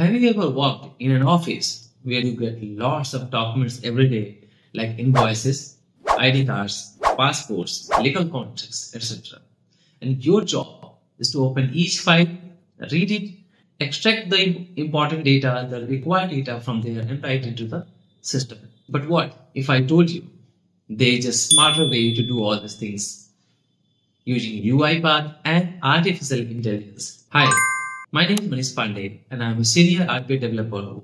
Have you ever worked in an office where you get lots of documents every day, like invoices, ID cards, passports, legal contracts, etc. And your job is to open each file, read it, extract the important data, the required data from there and write it into the system. But what if I told you there's a smarter way to do all these things using UiPath and artificial intelligence? Hi, my name is Manish Pandey and I'm a senior RPA developer.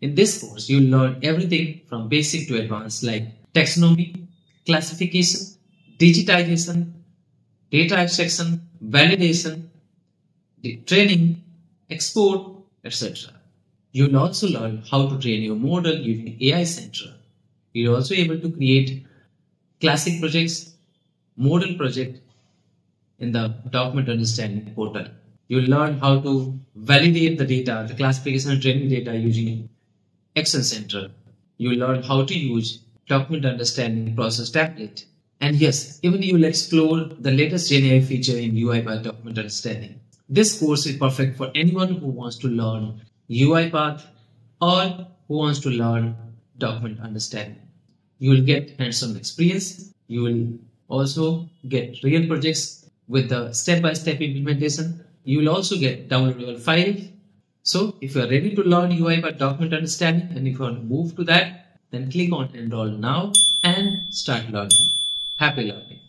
In this course, you'll learn everything from basic to advanced like taxonomy, classification, digitization, data extraction, validation, training, export, etc. You'll also learn how to train your model using AI Center. You're also able to create classic projects, model project in the document understanding portal. You'll learn how to validate the data, the classification and training data using Action Center. You'll learn how to use document understanding process template. And yes, even you will explore the latest GenAI feature in UiPath document understanding. This course is perfect for anyone who wants to learn UiPath or who wants to learn document understanding. You will get hands-on experience. You will also get real projects with the step-by-step implementation. You will also get downloadable files. So if you are ready to learn UiPath document understanding and if you want to move to that, then click on enroll now and start learning. Happy learning.